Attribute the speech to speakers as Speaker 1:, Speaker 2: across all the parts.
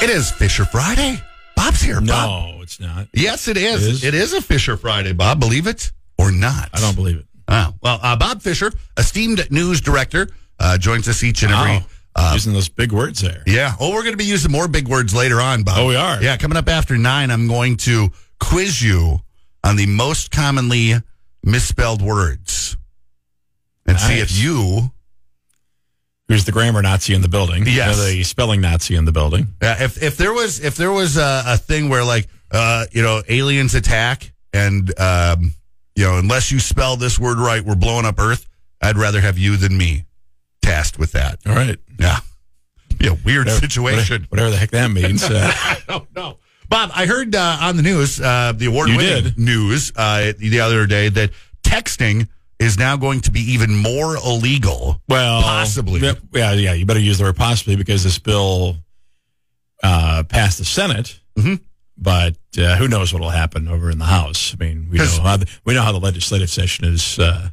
Speaker 1: It is Fisher Friday. Bob's here. Bob.
Speaker 2: No, it's not.
Speaker 1: Yes, it is.
Speaker 2: It is?
Speaker 1: It is a Fisher Friday, Bob. Believe it or not.
Speaker 2: I don't believe it.
Speaker 1: Oh, well, uh, Bob Fisher, esteemed news director, uh, joins us each and every.
Speaker 2: Wow.
Speaker 1: Uh,
Speaker 2: Using those big words there.
Speaker 1: yeah. Oh, we're going to be using more big words later on, Bob.
Speaker 2: Oh, we are?
Speaker 1: Yeah. Coming up after nine, I'm going to quiz you on the most commonly misspelled words and see if you,
Speaker 2: Who's the grammar Nazi in the building?
Speaker 1: Yes.
Speaker 2: You know, the spelling Nazi in the building.
Speaker 1: Yeah, if if there was if there was a, a thing where like uh, you know aliens attack and um, you know unless you spell this word right, we're blowing up Earth. I'd rather have you than me tasked with that.
Speaker 2: All right.
Speaker 1: Yeah. Be a weird
Speaker 2: Whatever-
Speaker 1: situation.
Speaker 2: Whatever the heck that means. Uh,
Speaker 1: I don't know. Bob, I heard uh, on the news, uh, the
Speaker 2: award-winning
Speaker 1: news uh, the other day that texting is now going to be even more illegal.
Speaker 2: well,
Speaker 1: Possibly.
Speaker 2: Yeah, yeah. You better use the word possibly because this bill uh, passed the Senate.
Speaker 1: Mhm.
Speaker 2: But uh, who knows what will happen over in the House? I mean, we know how the, we know how the legislative session is uh,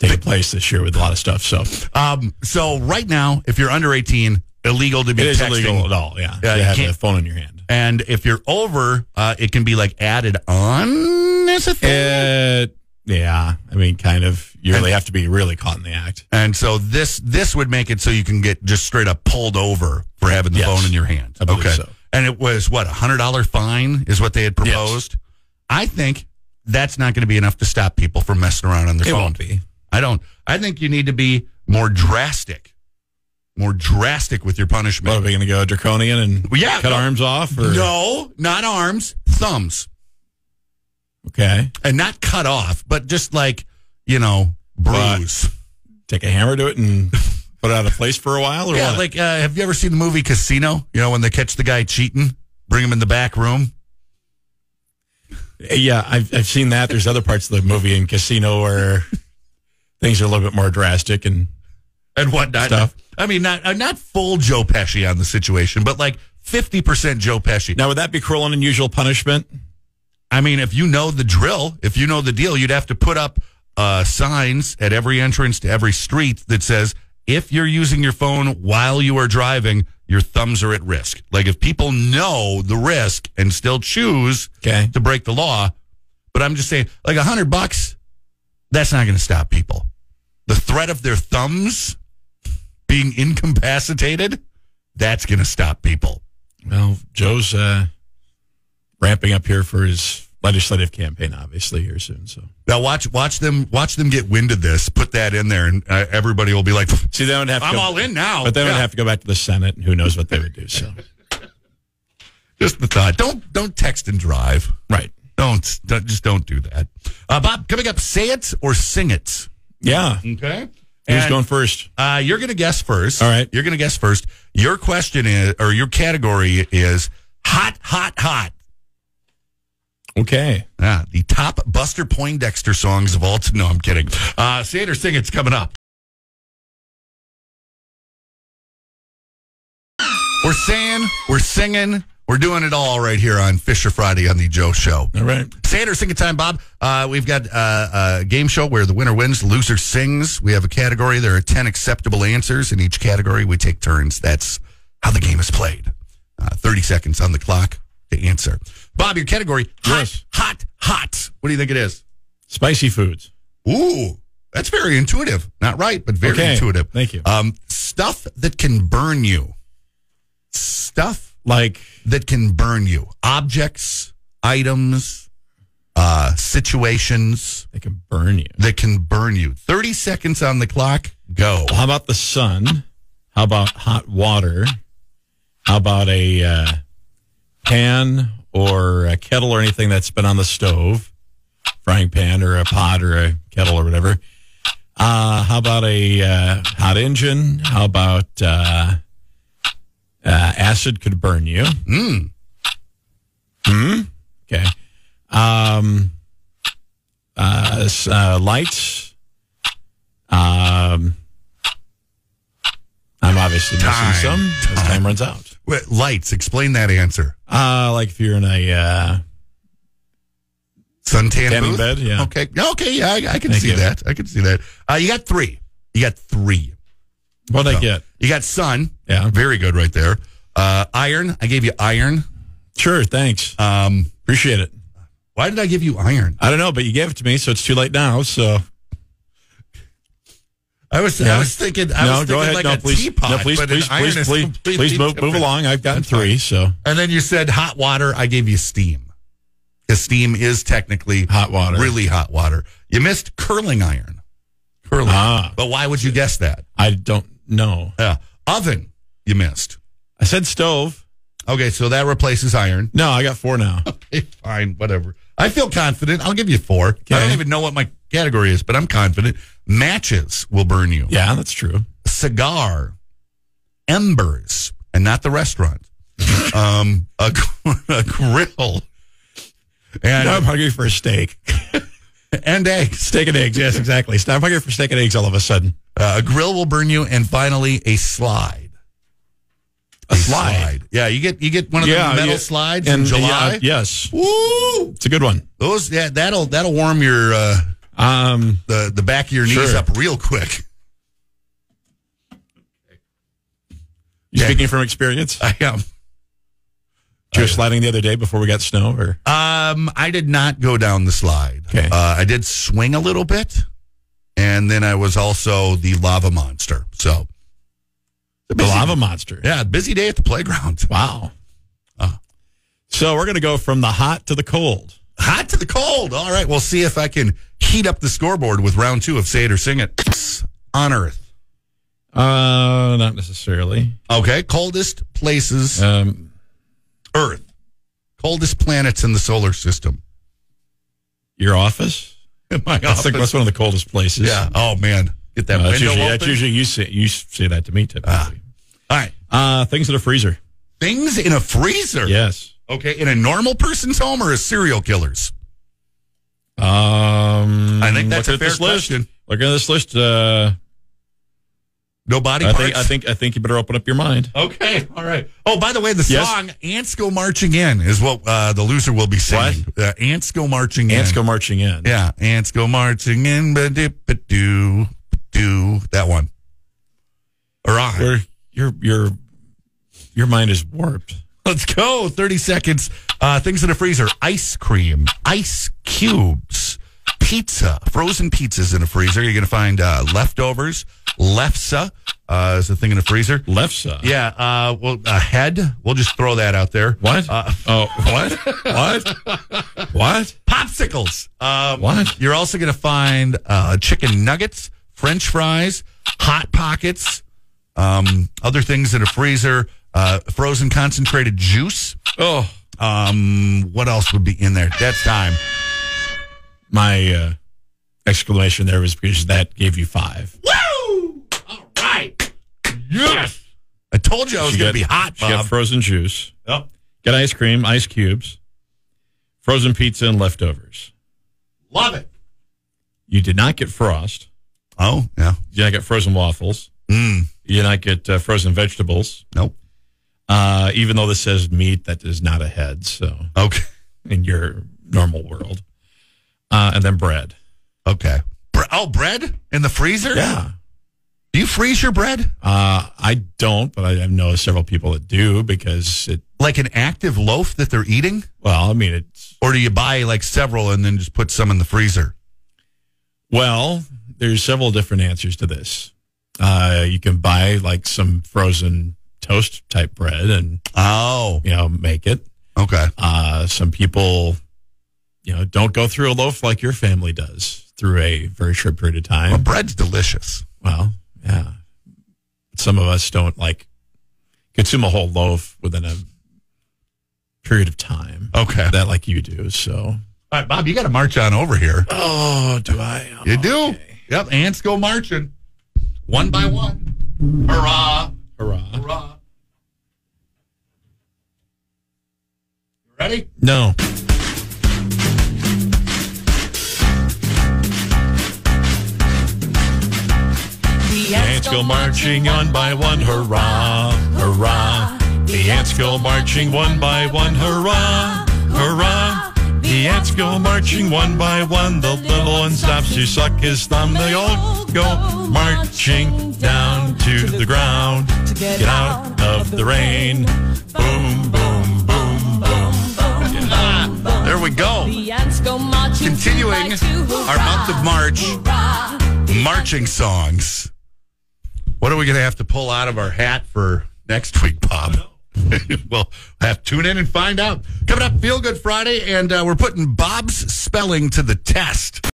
Speaker 2: taking place this year with a lot of stuff. So
Speaker 1: Um, so right now, if you're under 18, illegal to be
Speaker 2: it is
Speaker 1: texting.
Speaker 2: illegal at all. Yeah, to
Speaker 1: you
Speaker 2: have a phone in your hand.
Speaker 1: And if you're over, uh, it can be like added on as a thing.
Speaker 2: Uh, yeah, I mean, kind of. You really have to be really caught in the act.
Speaker 1: and so this this would make it so you can get just straight up pulled over for having the
Speaker 2: Yes.
Speaker 1: phone in your hand.
Speaker 2: I believe
Speaker 1: okay.
Speaker 2: so.
Speaker 1: And it was what a hundred dollar fine is what they had proposed. I think that's not going to be enough to stop people from messing around on their
Speaker 2: It
Speaker 1: phone.
Speaker 2: won't be.
Speaker 1: I don't. I think you need to be more drastic, more drastic with your punishment.
Speaker 2: What are we going to go draconian and
Speaker 1: Well, yeah,
Speaker 2: cut
Speaker 1: no.
Speaker 2: arms off? Or?
Speaker 1: No, not arms, thumbs,
Speaker 2: Okay.
Speaker 1: and not cut off, but just like you know, bruise.
Speaker 2: Take a hammer to it and put it out of place for a while, or
Speaker 1: yeah,
Speaker 2: what?
Speaker 1: like uh, have you ever seen the movie Casino? You know when they catch the guy cheating, bring him in the back room.
Speaker 2: yeah, I've I've seen that. There's other parts of the movie in Casino where things are a little bit more drastic and
Speaker 1: and whatnot.
Speaker 2: Stuff.
Speaker 1: I mean, not uh, not full Joe Pesci on the situation, but like fifty percent Joe Pesci.
Speaker 2: now would that be cruel and unusual punishment?
Speaker 1: I mean, if you know the drill, if you know the deal, you'd have to put up uh, signs at every entrance to every street that says, if you're using your phone while you are driving, your thumbs are at risk. Like if people know the risk and still choose
Speaker 2: Okay.
Speaker 1: to break the law, but I'm just saying, like a hundred bucks, that's not going to stop people. The threat of their thumbs being incapacitated, that's going to stop people.
Speaker 2: Well, Joe's uh, ramping up here for his legislative campaign, obviously here soon. So
Speaker 1: Now watch watch them watch them get wind of this. Put that in there, and uh, everybody will be like,
Speaker 2: see, they would have. To
Speaker 1: "I'm
Speaker 2: go,
Speaker 1: all in now."
Speaker 2: but then
Speaker 1: Yeah.
Speaker 2: would have to go back to the Senate, and who knows what they would do. So
Speaker 1: Just the thought. Don't don't text and drive.
Speaker 2: right,
Speaker 1: Don't, don't just don't do that. Uh, Bob, coming up, say it or sing it.
Speaker 2: yeah.
Speaker 1: Okay.
Speaker 2: Who's
Speaker 1: And,
Speaker 2: going first?
Speaker 1: Uh, you're going to guess first.
Speaker 2: All right.
Speaker 1: You're going to guess first. Your question is, or your category is hot, hot, hot.
Speaker 2: Okay.
Speaker 1: Ah, the top Buster Poindexter songs of all time. No, I'm kidding. Uh, or sing it's coming up. We're saying, we're singing, we're doing it all right here on Fisher Friday on the Joe Show.
Speaker 2: All right.
Speaker 1: It sing it time, Bob. Uh, we've got uh, a game show where the winner wins, the loser sings. We have a category. There are 10 acceptable answers in each category. We take turns. That's how the game is played. Uh, 30 seconds on the clock to answer. Bob, your category, hot,
Speaker 2: Yes.
Speaker 1: hot, hot. What do you think it is?
Speaker 2: Spicy foods.
Speaker 1: Ooh, that's very intuitive. Not right, but very
Speaker 2: Okay.
Speaker 1: intuitive.
Speaker 2: Thank you.
Speaker 1: Um, stuff that can burn you. Stuff
Speaker 2: Like
Speaker 1: that can burn you. Objects, items, uh, situations
Speaker 2: they can burn you.
Speaker 1: that can burn you. 30 seconds on the clock. Go.
Speaker 2: How about the sun? How about hot water? How about a uh, pan or a kettle or anything that's been on the stove, frying pan or a pot or a kettle or whatever? Uh, how about a uh, hot engine? How about uh, uh, acid could burn you?
Speaker 1: Mm.
Speaker 2: Hmm. Okay. Um. Uh, uh, lights. Um. I'm obviously missing
Speaker 1: Time.
Speaker 2: some. As time runs out.
Speaker 1: Wait, lights. Explain that answer.
Speaker 2: Uh, like if you're in a uh,
Speaker 1: Suntan
Speaker 2: Tanning
Speaker 1: booth?
Speaker 2: bed, yeah.
Speaker 1: Okay. Okay. Yeah, I, I can
Speaker 2: Thank
Speaker 1: see
Speaker 2: you.
Speaker 1: that. I can see that. Uh, you got three. You got three.
Speaker 2: what I get?
Speaker 1: You got sun.
Speaker 2: Yeah.
Speaker 1: Very good right there. Uh, iron. I gave you iron.
Speaker 2: Sure, thanks.
Speaker 1: Um,
Speaker 2: Appreciate it.
Speaker 1: why did I give you iron?
Speaker 2: I don't know, but you gave it to me, so it's too late now. So
Speaker 1: I was I was thinking I
Speaker 2: no,
Speaker 1: was thinking
Speaker 2: ahead.
Speaker 1: like
Speaker 2: no,
Speaker 1: a
Speaker 2: please,
Speaker 1: teapot,
Speaker 2: no, please, please, please, please, please move, move along. I've gotten
Speaker 1: That's fine.
Speaker 2: three, so
Speaker 1: And then you said hot water. I gave you steam. Because steam is technically
Speaker 2: hot water.
Speaker 1: really hot water. You missed curling iron. Curling.
Speaker 2: Ah.
Speaker 1: But why would you guess that?
Speaker 2: I don't know.
Speaker 1: Yeah. Oven. You missed.
Speaker 2: I said stove.
Speaker 1: Okay, so that replaces iron.
Speaker 2: No, I got four now.
Speaker 1: Okay, fine, whatever. I feel confident. I'll give you four. I don't even know what my category is, but I'm confident. Matches will burn you.
Speaker 2: Yeah, that's true.
Speaker 1: Cigar, embers, and not the restaurant. um, a, a grill, and
Speaker 2: Now I'm hungry for a steak.
Speaker 1: and eggs.
Speaker 2: steak and eggs. Yes, exactly. So I'm hungry for steak and eggs all of a sudden.
Speaker 1: Uh, a grill will burn you, and finally a slide.
Speaker 2: A slide.
Speaker 1: Yeah, you get you get one of the metal
Speaker 2: yeah.
Speaker 1: slides
Speaker 2: And,
Speaker 1: in July.
Speaker 2: yeah, yes,
Speaker 1: Woo!
Speaker 2: it's a good one.
Speaker 1: Those yeah, that'll that'll warm your uh,
Speaker 2: Um,
Speaker 1: the the back of your knees
Speaker 2: Sure.
Speaker 1: up real quick.
Speaker 2: you
Speaker 1: Yeah.
Speaker 2: speaking from experience?
Speaker 1: I am.
Speaker 2: You were sliding the other day before we got snow, or
Speaker 1: Um, I did not go down the slide.
Speaker 2: Okay.
Speaker 1: Uh, I did swing a little bit, and then I was also the lava monster. So,
Speaker 2: the lava monster?
Speaker 1: yeah, busy day at the playground.
Speaker 2: Wow.
Speaker 1: Uh.
Speaker 2: so we're gonna go from the hot to the cold.
Speaker 1: Hot to the cold. All right, we'll see if I can heat up the scoreboard with round two of Say It or Sing It on Earth.
Speaker 2: Uh, not necessarily.
Speaker 1: Okay, coldest places,
Speaker 2: Um,
Speaker 1: Earth. Coldest planets in the solar system.
Speaker 2: your office.
Speaker 1: My
Speaker 2: That's, like,
Speaker 1: office.
Speaker 2: that's one of the coldest places.
Speaker 1: Yeah. Oh man, get that
Speaker 2: Uh,
Speaker 1: window
Speaker 2: usually,
Speaker 1: open.
Speaker 2: that's usually you say you say that to me typically.
Speaker 1: All right.
Speaker 2: Uh, things in a freezer.
Speaker 1: Things in a freezer.
Speaker 2: Yes.
Speaker 1: Okay, in a normal person's home or a serial killer's?
Speaker 2: Um,
Speaker 1: I think that's a fair
Speaker 2: this list.
Speaker 1: question.
Speaker 2: Look at this list. Uh,
Speaker 1: No body
Speaker 2: I
Speaker 1: parts.
Speaker 2: think I think I think you better open up your mind.
Speaker 1: Okay, all right. Oh, by the way, the
Speaker 2: Yes?
Speaker 1: song "Ants Go Marching In" is what uh, the loser will be singing. Uh, ants go marching In.
Speaker 2: Ants
Speaker 1: in.
Speaker 2: go marching in.
Speaker 1: Yeah, ants go marching in. Ba-dip-ba-doo, do that one. All right.
Speaker 2: Your your your your mind is warped.
Speaker 1: Let's go. 30 seconds. Uh, things in the freezer ice cream, ice cubes, pizza, frozen pizzas in the freezer. You're going to find uh, leftovers. Lefse uh, is a thing in the freezer.
Speaker 2: Lefse.
Speaker 1: Yeah. Uh, well, a head. We'll just throw that out there.
Speaker 2: What?
Speaker 1: Uh,
Speaker 2: oh, what? what? What?
Speaker 1: popsicles. Um,
Speaker 2: What?
Speaker 1: You're also going to find uh, chicken nuggets, French fries, hot pockets, um, other things in a freezer, uh, frozen concentrated juice.
Speaker 2: Oh,
Speaker 1: Um, what else would be in there? That's time.
Speaker 2: my uh, exclamation there was because that gave you five.
Speaker 1: Woo! All right. Yes. I told you I was going to be hot,
Speaker 2: You got frozen juice.
Speaker 1: Yep.
Speaker 2: Get ice cream, ice cubes, frozen pizza, and leftovers.
Speaker 1: Love it.
Speaker 2: You did not get frost.
Speaker 1: Oh, yeah.
Speaker 2: You did not get frozen waffles.
Speaker 1: Mm.
Speaker 2: You did not get uh, frozen vegetables.
Speaker 1: Nope.
Speaker 2: Uh, even though this says meat, that is not a head. So
Speaker 1: Okay.
Speaker 2: in your normal world, uh, and then bread.
Speaker 1: Okay. Bre- oh, bread in the freezer?
Speaker 2: Yeah.
Speaker 1: Do you freeze your bread?
Speaker 2: Uh, I don't, but I, I know several people that do because it.
Speaker 1: Like an active loaf that they're eating?
Speaker 2: Well, I mean, it's
Speaker 1: Or do you buy like several and then just put some in the freezer?
Speaker 2: well. There's several different answers to this. Uh, you can buy like some frozen toast type bread and
Speaker 1: Oh,
Speaker 2: you know make it.
Speaker 1: okay.
Speaker 2: Uh, some people, you know, don't go through a loaf like your family does through a very short period of time.
Speaker 1: Well, bread's delicious.
Speaker 2: Well, yeah. Some of us don't like consume a whole loaf within a period of time
Speaker 1: Okay.
Speaker 2: that like you do. So,
Speaker 1: All right, Bob, you got to march on over here.
Speaker 2: oh, do I?
Speaker 1: You do? Yep. Ants go marching one by one. Hurrah.
Speaker 2: Hurrah!
Speaker 1: Hurrah. You ready?
Speaker 2: No,
Speaker 3: The
Speaker 2: ants go marching on by one. Hurrah! Hurrah! The ants go marching one by one. Hurrah! Hurrah! The ants go marching one by one. The little one stops to suck his thumb. They all go marching down to the ground. Get out of the rain. Boom, boom, boom, boom.
Speaker 1: Ah, there we go. Continuing our month of March, marching songs. What are we going to have to pull out of our hat for next week, Bob? we'll have to tune in and find out. Coming up, Feel Good Friday, and uh, we're putting Bob's spelling to the test.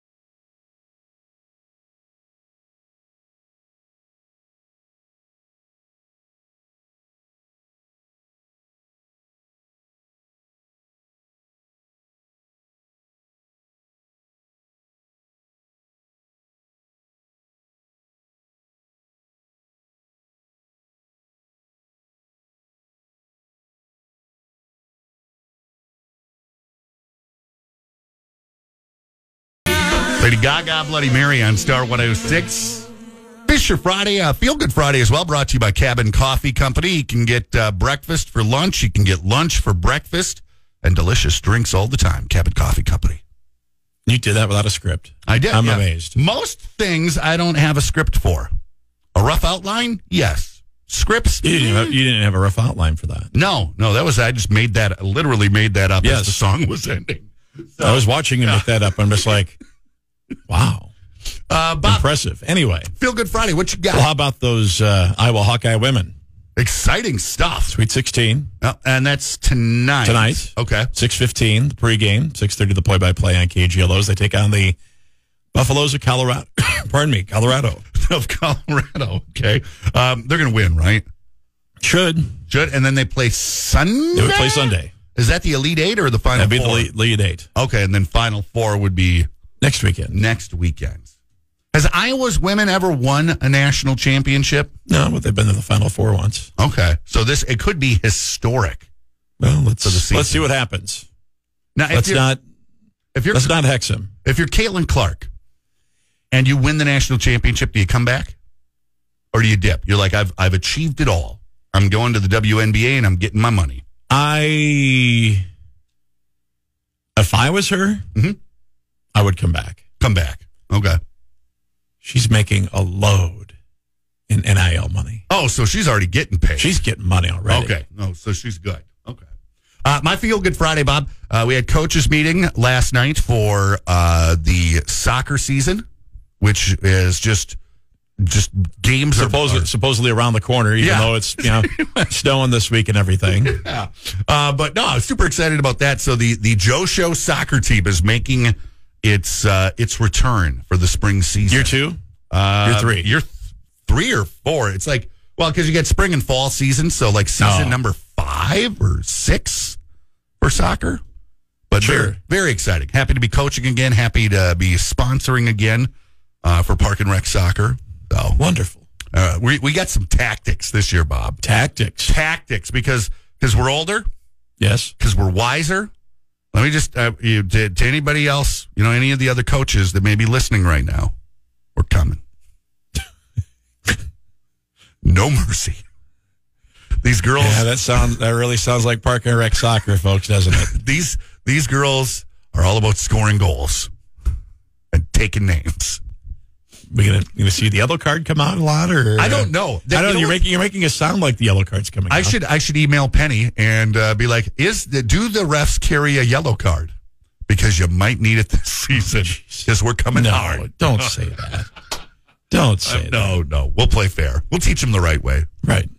Speaker 1: Gaga, Bloody Mary on Star 106. Fisher Friday, uh, Feel Good Friday as well, brought to you by Cabin Coffee Company. You can get uh, breakfast for lunch, you can get lunch for breakfast, and delicious drinks all the time. Cabin Coffee Company.
Speaker 2: You did that without a script.
Speaker 1: I did.
Speaker 2: I'm
Speaker 1: yeah.
Speaker 2: amazed.
Speaker 1: Most things I don't have a script for. A rough outline, yes. Scripts,
Speaker 2: You didn't, have, you didn't have a rough outline for that.
Speaker 1: no, no. That was I just made that, literally made that up as
Speaker 2: Yes.
Speaker 1: the song was ending.
Speaker 2: I was watching him make that up. I'm just like, wow,
Speaker 1: Uh, Bob,
Speaker 2: impressive. Anyway,
Speaker 1: Feel Good Friday. What you got?
Speaker 2: well, how about those uh, Iowa Hawkeye women?
Speaker 1: Exciting stuff.
Speaker 2: Sweet 16
Speaker 1: Uh, and that's tonight.
Speaker 2: tonight.
Speaker 1: Okay.
Speaker 2: 6:15 the pregame, 6:30 the play-by-play on KGLOs. They take on the Buffaloes of Colorado. Pardon me, Colorado.
Speaker 1: Of Colorado. Okay. Um, they're going to win, right?
Speaker 2: Should
Speaker 1: Should. And then they play Sunday.
Speaker 2: they would play Sunday?
Speaker 1: Is that the Elite Eight or the Final
Speaker 2: That'd be the
Speaker 1: Four?
Speaker 2: lead, lead eight
Speaker 1: Okay. And then Final Four would be
Speaker 2: next weekend.
Speaker 1: next weekend. Has Iowa's women ever won a national championship?
Speaker 2: No, but they've been to the Final Four once.
Speaker 1: Okay. So this, it could be historic.
Speaker 2: Well, let's
Speaker 1: For the
Speaker 2: let's see what happens.
Speaker 1: Now,
Speaker 2: Let's
Speaker 1: you're,
Speaker 2: not
Speaker 1: if you're,
Speaker 2: let's not hex him.
Speaker 1: if you're Caitlin Clark and you win the national championship, do you come back? Or do you dip? You're like, I've, I've achieved it all. I'm going to the WNBA and I'm getting my money.
Speaker 2: I if I was her,
Speaker 1: Mhm.
Speaker 2: I would come back.
Speaker 1: Come back. Okay.
Speaker 2: She's making a load in NIL money.
Speaker 1: Oh, so she's already getting paid.
Speaker 2: She's getting money already.
Speaker 1: okay. No, so she's good. Okay. Uh, my feel good Friday, Bob. Uh, we had coaches meeting last night for uh, the soccer season, which is just just games are-
Speaker 2: Supposedly, supposedly around the corner, even
Speaker 1: Yeah.
Speaker 2: though it's you know snowing this week and everything.
Speaker 1: Yeah. Uh, but no, I'm super excited about that. So the the Joe Show soccer team is making its uh, its return for the spring season.
Speaker 2: Year two,
Speaker 1: Uh,
Speaker 2: Year three.
Speaker 1: Year th- three or four. It's like well, because you get spring and fall season. So like season
Speaker 2: Oh.
Speaker 1: number five or six for soccer. But
Speaker 2: Sure.
Speaker 1: very, very exciting. Happy to be coaching again. Happy to be sponsoring again uh, for Park and Rec Soccer. So
Speaker 2: wonderful
Speaker 1: uh, we we got some tactics this year, Bob.
Speaker 2: tactics.
Speaker 1: Tactics because because we're older
Speaker 2: Yes,
Speaker 1: because we're wiser. Let me just uh, you, to, to anybody else, you know, any of the other coaches that may be listening right now, we're coming. no mercy. These girls,
Speaker 2: yeah, that sounds that really sounds like Park and Rec soccer, folks, doesn't it?
Speaker 1: these these girls are all about scoring goals and taking names.
Speaker 2: We gonna gonna see the yellow card come out a lot, or
Speaker 1: I don't know.
Speaker 2: I don't.
Speaker 1: You know
Speaker 2: You're
Speaker 1: what?
Speaker 2: making you're making it sound like the yellow card's coming.
Speaker 1: I
Speaker 2: out.
Speaker 1: should I should email Penny and uh, be like, is the, do the refs carry a yellow card because you might need it this season because we're coming
Speaker 2: no.
Speaker 1: hard.
Speaker 2: Don't say that. Don't say that.
Speaker 1: No, no, we'll play fair. We'll teach them the right way.
Speaker 2: Right.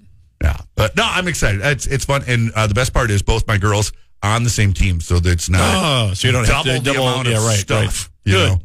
Speaker 1: Yeah, but no, I'm excited. It's it's fun, and uh, the best part is both my girls on the same team, so that it's not
Speaker 2: Oh, so you don't have
Speaker 1: double
Speaker 2: to double. yeah, right.
Speaker 1: stuff.
Speaker 2: Right.
Speaker 1: you
Speaker 2: Good.
Speaker 1: know?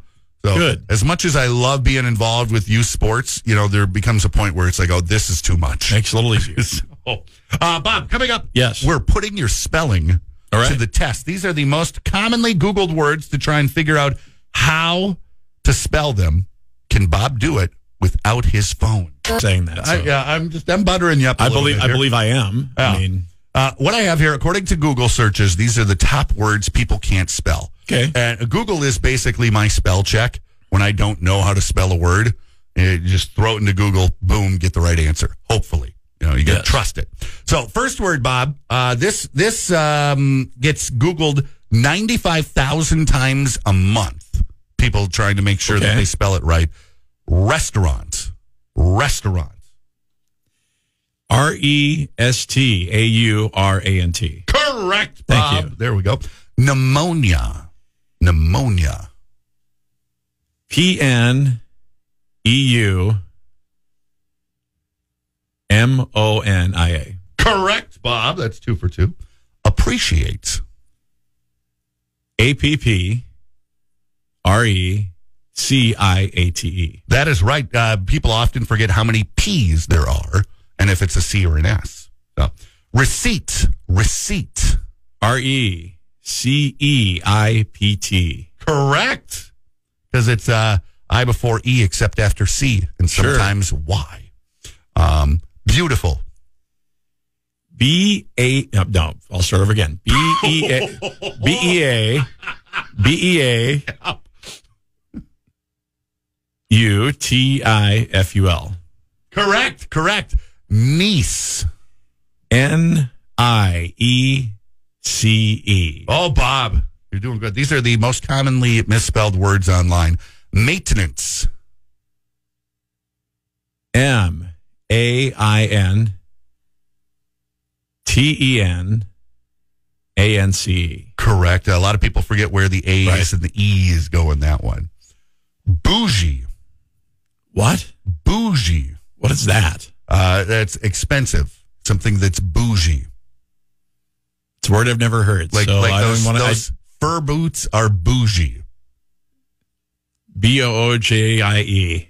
Speaker 1: So
Speaker 2: Good.
Speaker 1: As much as I love being involved with youth sports, you know, there becomes a point where it's like, oh, this is too much.
Speaker 2: Makes it a little easier.
Speaker 1: So, uh, Bob, coming up,
Speaker 2: Yes.
Speaker 1: we're putting your spelling
Speaker 2: right.
Speaker 1: to the test. These are the most commonly Googled words to try and figure out how to spell them. Can Bob do it without his phone?
Speaker 2: saying that. So.
Speaker 1: I, yeah, I'm just I'm buttering you up. I
Speaker 2: I believe. I believe I am.
Speaker 1: Yeah.
Speaker 2: I mean,
Speaker 1: Uh, what I have here, according to Google searches, these are the top words people can't spell.
Speaker 2: Okay.
Speaker 1: And Google is basically my spell check when I don't know how to spell a word. eh, just throw it into Google, boom, get the right answer. Hopefully, you know, you got to
Speaker 2: Yes.
Speaker 1: trust it. So, first word, Bob. Uh, this this um, gets Googled ninety five thousand times a month. People trying to make sure that they spell it right. Restaurant, restaurant.
Speaker 2: R E S T A U R A N T.
Speaker 1: Correct,
Speaker 2: Thank
Speaker 1: Bob.
Speaker 2: you.
Speaker 1: There we go. Pneumonia. Pneumonia.
Speaker 2: P N E U M O N I A.
Speaker 1: Correct, Bob. That's two for two. Appreciates.
Speaker 2: A P P R E C I A T E.
Speaker 1: That is right. Uh, people often forget how many P's there are and if it's a C or an S. So, receipt. Receipt.
Speaker 2: R E C E I P T.
Speaker 1: Correct. Because it's uh, I before E except after C and
Speaker 2: Sure.
Speaker 1: sometimes Y. Um, beautiful.
Speaker 2: B A no, no, I'll start over again. B E A B E A B E A U T I F U L.
Speaker 1: Correct. Correct. Niece.
Speaker 2: N I E C E.
Speaker 1: Oh, Bob, you're doing good. These are the most commonly misspelled words online. Maintenance.
Speaker 2: M A I N T E N A N C E.
Speaker 1: Correct. A lot of people forget where the A's
Speaker 2: Right.
Speaker 1: and the E's go in that one. Bougie.
Speaker 2: What?
Speaker 1: Bougie.
Speaker 2: What is that?
Speaker 1: Uh, that's expensive. Something that's bougie.
Speaker 2: It's a word I've never heard.
Speaker 1: Like,
Speaker 2: so
Speaker 1: like
Speaker 2: I
Speaker 1: those,
Speaker 2: want
Speaker 1: those
Speaker 2: to.
Speaker 1: fur boots are bougie.
Speaker 2: B O O J I E.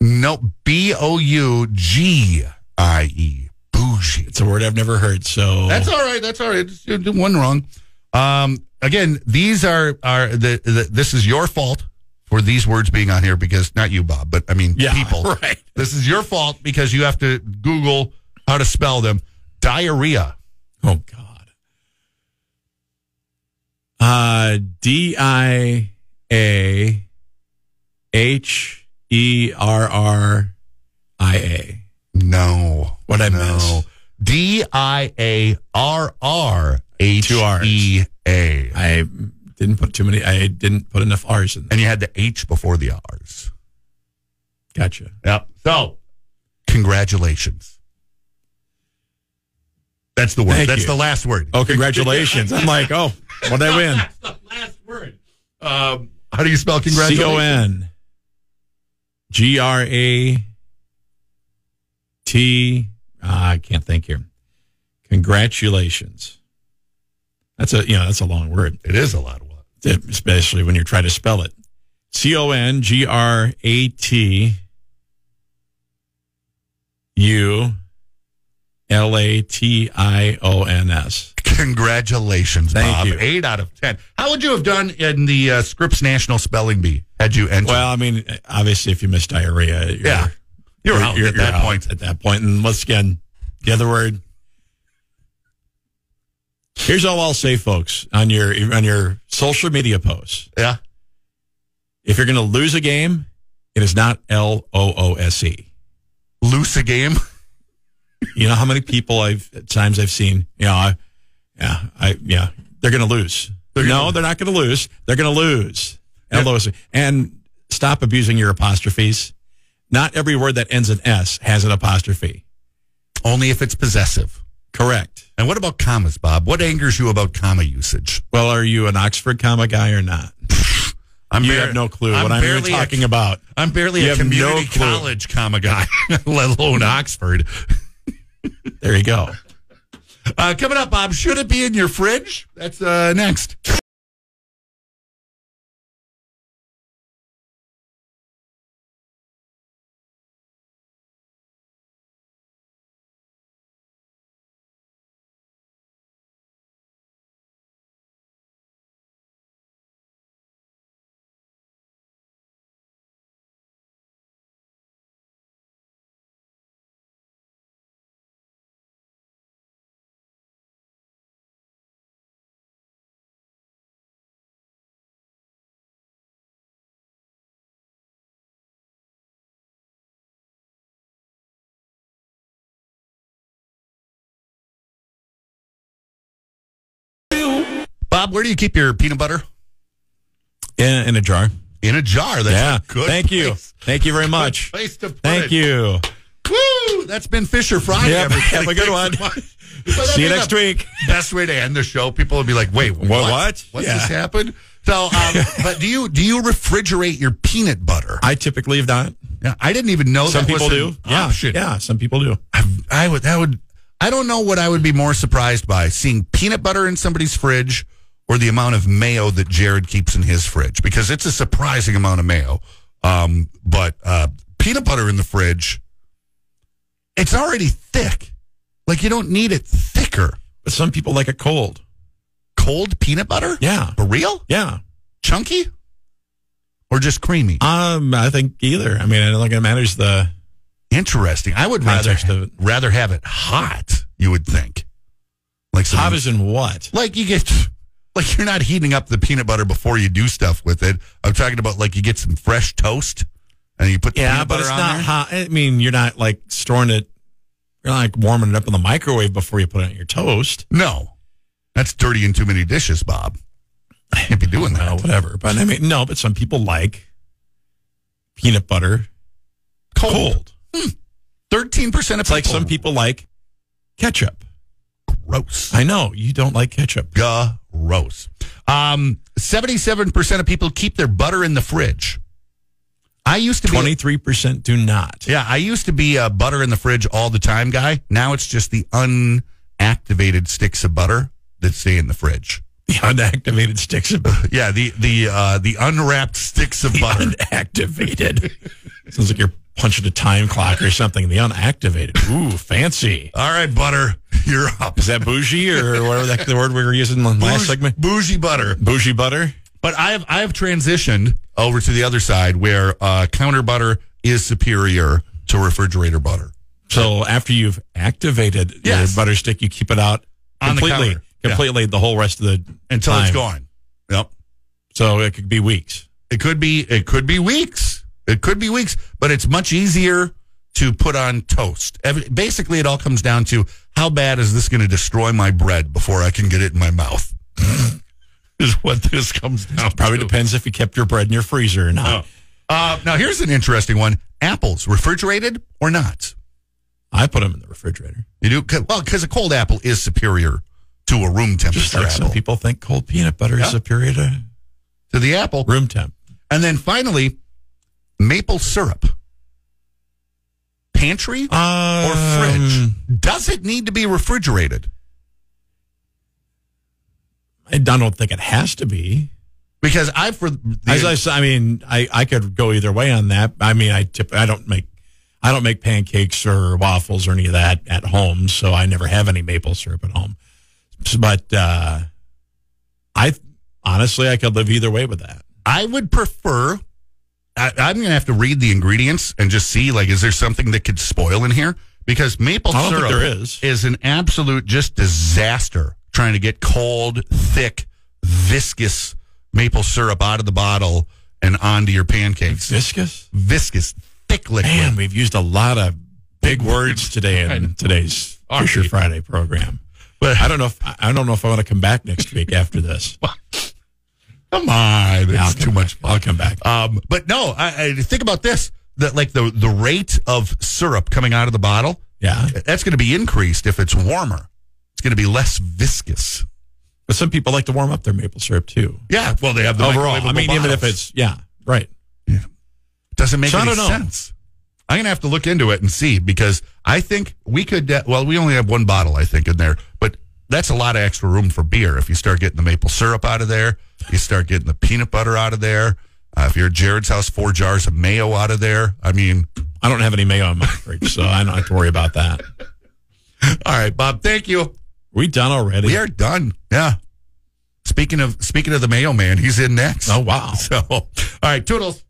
Speaker 1: No, B O U G I E. Bougie.
Speaker 2: It's a word I've never heard. So
Speaker 1: That's all right. That's all right. One wrong. Um, again, these are are the, the this is your fault for these words being on here because not you, Bob, but I mean
Speaker 2: Yeah,
Speaker 1: people.
Speaker 2: right.
Speaker 1: This is your fault because you have to Google how to spell them. Diarrhea.
Speaker 2: Oh God. Uh D I A H E R R I A.
Speaker 1: No.
Speaker 2: What'd I
Speaker 1: no.
Speaker 2: miss?
Speaker 1: D I A R R H. E A.
Speaker 2: I didn't put too many I didn't put enough R's in there.
Speaker 1: And you had the H before the R's.
Speaker 2: Gotcha.
Speaker 1: Yep. So, congratulations. That's the word.
Speaker 2: Thank
Speaker 1: That's
Speaker 2: you.
Speaker 1: the last word.
Speaker 2: Oh, congratulations. I'm like, oh, what'd I win?
Speaker 1: That's the last word. Um, how do you spell congratulations?
Speaker 2: O N G R A T ah, I can't think here. Congratulations. That's a you know, that's a long word.
Speaker 1: It is a lot of what.
Speaker 2: especially when you're trying to spell it. C O N G R A T U L A T I O N S.
Speaker 1: Congratulations,
Speaker 2: Thank
Speaker 1: Bob.
Speaker 2: you.
Speaker 1: Eight out of ten. How would you have done in the uh, Scripps National Spelling Bee had you entered?
Speaker 2: Well, I mean, obviously, if you miss diarrhea, you're,
Speaker 1: yeah, you're, out at that
Speaker 2: out
Speaker 1: point.
Speaker 2: At that point, and once again, the other word. Here's all I'll say, folks, on your on your social media posts.
Speaker 1: Yeah.
Speaker 2: If you're going to lose a game, it is not L O O S E.
Speaker 1: Lose a game.
Speaker 2: You know how many people I've at times I've seen. You know, I, yeah, I yeah, they're going to lose.
Speaker 1: They're
Speaker 2: no,
Speaker 1: gonna-
Speaker 2: they're not going to lose. They're going to lose.
Speaker 1: Yeah.
Speaker 2: And stop abusing your apostrophes. Not every word that ends in S has an apostrophe.
Speaker 1: Only if it's possessive.
Speaker 2: Correct.
Speaker 1: And what about commas, Bob? What angers you about comma usage?
Speaker 2: Well, are you an Oxford comma guy or not?
Speaker 1: I'm
Speaker 2: You
Speaker 1: bar-
Speaker 2: have no clue
Speaker 1: I'm
Speaker 2: what I'm even
Speaker 1: barely a-
Speaker 2: talking about.
Speaker 1: I'm barely
Speaker 2: You
Speaker 1: a
Speaker 2: have no
Speaker 1: community college comma guy, let alone Oxford.
Speaker 2: There you go.
Speaker 1: Uh, coming up, Bob, should it be in your fridge? That's uh, next. Bob, where do you keep your peanut butter?
Speaker 2: In, in a jar.
Speaker 1: In a jar. That's
Speaker 2: yeah.
Speaker 1: good
Speaker 2: Thank you. Thank you very
Speaker 1: Good
Speaker 2: much.
Speaker 1: place to put
Speaker 2: Thank
Speaker 1: it.
Speaker 2: you.
Speaker 1: Woo! That's been Fisher Friday.
Speaker 2: Yep, have a good one.
Speaker 1: so much. But I
Speaker 2: See you next week.
Speaker 1: Best way to end the show. People will be like, "Wait, what?
Speaker 2: what?
Speaker 1: What's
Speaker 2: Yeah.
Speaker 1: this happened?" So, um, but do you do you refrigerate your peanut butter?
Speaker 2: I typically have not.
Speaker 1: Yeah, I didn't even know
Speaker 2: Some
Speaker 1: that
Speaker 2: people
Speaker 1: was
Speaker 2: do. Yeah,
Speaker 1: option.
Speaker 2: yeah. Some people do.
Speaker 1: I, I would. That would. I don't know what I would be more surprised by: seeing peanut butter in somebody's fridge, or the amount of mayo that Jared keeps in his fridge, because it's a surprising amount of mayo. Um, but uh, peanut butter in the fridge, it's already thick. Like you don't need it thicker.
Speaker 2: But some people like it cold.
Speaker 1: Cold peanut butter?
Speaker 2: Yeah,
Speaker 1: For real?
Speaker 2: yeah.
Speaker 1: Chunky? Or just creamy?
Speaker 2: Um, I think either. I mean, I don't think it matters the.
Speaker 1: Interesting. I would rather rather have it hot. You would think, like some,
Speaker 2: Hot as in what?
Speaker 1: like you get like you're not heating up the peanut butter before you do stuff with it. I'm talking about like you get some fresh toast and you put the
Speaker 2: Yeah, but it's not
Speaker 1: there.
Speaker 2: hot. I mean, you're not like storing it. You're not like warming it up in the microwave before you put it on your toast.
Speaker 1: No, that's dirty in too many dishes, Bob. I Can't be doing that.
Speaker 2: whatever. But I mean, no. But some people like peanut butter cold. Hmm.
Speaker 1: Thirteen percent of
Speaker 2: It's like some people like ketchup.
Speaker 1: Gross.
Speaker 2: I know you don't like ketchup.
Speaker 1: gross. Um, 77% of people keep their butter in the fridge. I used to be
Speaker 2: Twenty three percent do not.
Speaker 1: Yeah, I used to be a butter in the fridge all the time guy. Now it's just the unactivated sticks of butter that stay in the fridge.
Speaker 2: The unactivated sticks of butter.
Speaker 1: Yeah, the the uh, the unwrapped sticks of butter.
Speaker 2: unactivated. Sounds like you're punching a time clock or something. The unactivated. Ooh, fancy.
Speaker 1: All right, butter, you're up.
Speaker 2: Is that bougie or whatever that the word we were using in the last
Speaker 1: Bougie-
Speaker 2: segment?
Speaker 1: bougie butter.
Speaker 2: Bougie butter.
Speaker 1: But I have I have transitioned over to the other side where uh, counter butter is superior to refrigerator butter.
Speaker 2: So after you've activated
Speaker 1: Yes.
Speaker 2: your butter stick, you keep it out
Speaker 1: On the
Speaker 2: completely.
Speaker 1: Yeah.
Speaker 2: completely the whole rest of the
Speaker 1: Until it's gone. Yep.
Speaker 2: So it could be weeks.
Speaker 1: It could be it could be weeks. It could be weeks, but it's much easier to put on toast. Ev- Basically, it all comes down to how bad is this going to destroy my bread before I can get it in my mouth? is what this comes down
Speaker 2: Probably
Speaker 1: to.
Speaker 2: depends if you kept your bread in your freezer or not.
Speaker 1: Uh, now, here's an interesting one: apples refrigerated or not?
Speaker 2: I put them in the refrigerator.
Speaker 1: You do 'Cause- well because a cold apple is superior to a room temperature
Speaker 2: like some
Speaker 1: apple.
Speaker 2: people think cold peanut butter
Speaker 1: Yeah.
Speaker 2: is superior to
Speaker 1: to the apple,
Speaker 2: room temp.
Speaker 1: and then finally, maple syrup. Pantry or
Speaker 2: Um,
Speaker 1: fridge? Does it need to be refrigerated?
Speaker 2: I don't think it has to be.
Speaker 1: Because I for the,
Speaker 2: As I, said, I mean, I, I could go either way on that. I mean, I tip, I don't make I don't make pancakes or waffles or any of that at home, so I never have any maple syrup at home. But uh, I honestly, I could live either way with that.
Speaker 1: I would prefer. I, I'm going to have to read the ingredients and just see like, is there something that could spoil in here? Because maple
Speaker 2: I don't think
Speaker 1: syrup
Speaker 2: there is.
Speaker 1: an absolute just disaster trying to get cold, thick, viscous maple syrup out of the bottle and onto your pancakes.
Speaker 2: Viscous.
Speaker 1: Viscous, thick liquid.
Speaker 2: Man, we've used a lot of big words today in today's Fisher. Friday program.
Speaker 1: But
Speaker 2: I don't know if I don't know if I want to come back next week after this.
Speaker 1: come on,
Speaker 2: Yeah, I'll
Speaker 1: it's
Speaker 2: come
Speaker 1: too much
Speaker 2: back. I'll come back.
Speaker 1: Um, but no, I, I think about this: that like the the rate of syrup coming out of the bottle,
Speaker 2: Yeah,
Speaker 1: that's going to be increased if it's warmer. It's going to be less viscous.
Speaker 2: but some people like to warm up their maple syrup too.
Speaker 1: Yeah, well, they have the
Speaker 2: Overall, I mean, even if it's yeah, right.
Speaker 1: doesn't make
Speaker 2: So I
Speaker 1: any
Speaker 2: don't know.
Speaker 1: sense. I'm gonna have to look into it and see because I think we could. Uh, well, we only have one bottle, I think, in there, but that's a lot of extra room for beer. If you start getting the maple syrup out of there, you start getting the peanut butter out of there. Uh, if you're at Jared's house, four jars of mayo out of there. I mean,
Speaker 2: I don't have any mayo in my fridge, so I don't have to worry about that.
Speaker 1: all right, Bob. Thank you.
Speaker 2: we done already?
Speaker 1: We are done. Yeah. Speaking of speaking of the mayo man, he's in next.
Speaker 2: Oh wow.
Speaker 1: So, all right, toodles.